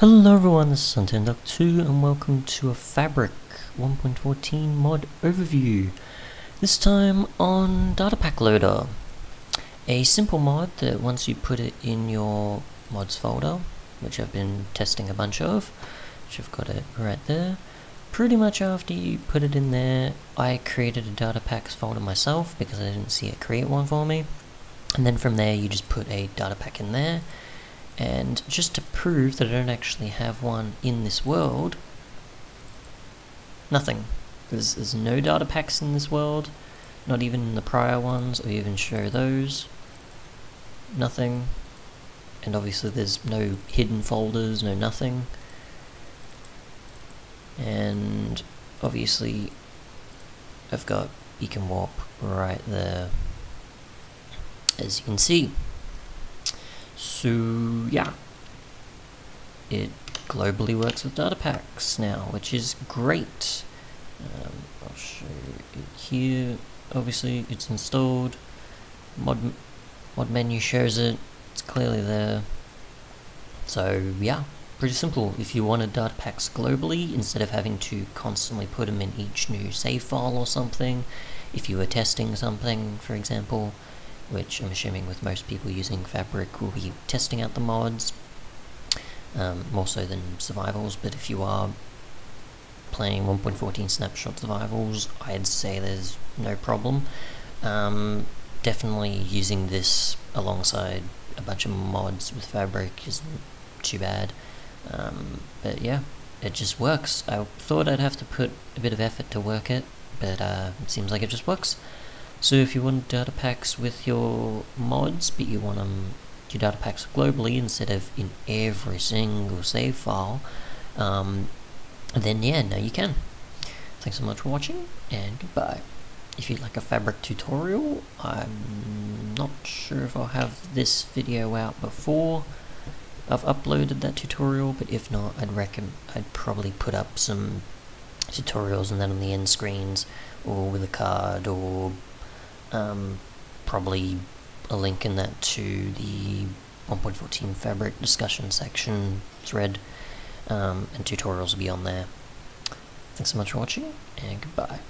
Hello everyone, this is Suntanduck2 and welcome to a Fabric 1.14 mod overview. This time on Data Pack Loader. A simple mod that once you put it in your mods folder, which I've been testing a bunch of, which I've got it right there, pretty much after you put it in there, I created a data packs folder myself because I didn't see it create one for me. And then from there you just put a data pack in there and just to prove that I don't actually have one in this world, nothing. There's, there's no data packs in this world, not even the prior ones, or even show those. Nothing. And obviously there's no hidden folders, no nothing. And obviously I've got beacon warp right there, as you can see. So yeah, it globally works with data packs now, which is great. Um, I'll show it here. Obviously, it's installed. Mod mod menu shows it. It's clearly there. So yeah, pretty simple. If you wanted data packs globally, instead of having to constantly put them in each new save file or something, if you were testing something, for example, which I'm assuming with most people using Fabric will be testing out the mods, um, more so than survivals, but if you are playing 1.14 snapshot survivals, I'd say there's no problem. Um, definitely using this alongside a bunch of mods with Fabric isn't too bad. Um, but yeah, it just works. I thought I'd have to put a bit of effort to work it, but uh, it seems like it just works. So if you want data packs with your mods, but you want them your data packs globally instead of in every single save file, um, then yeah, now you can. Thanks so much for watching, and goodbye. If you'd like a fabric tutorial, I'm not sure if I'll have this video out before I've uploaded that tutorial, but if not, I'd reckon I'd probably put up some tutorials and then on the end screens, or with a card, or um, probably a link in that to the 1.14 fabric discussion section thread, um, and tutorials will be on there. Thanks so much for watching, and goodbye.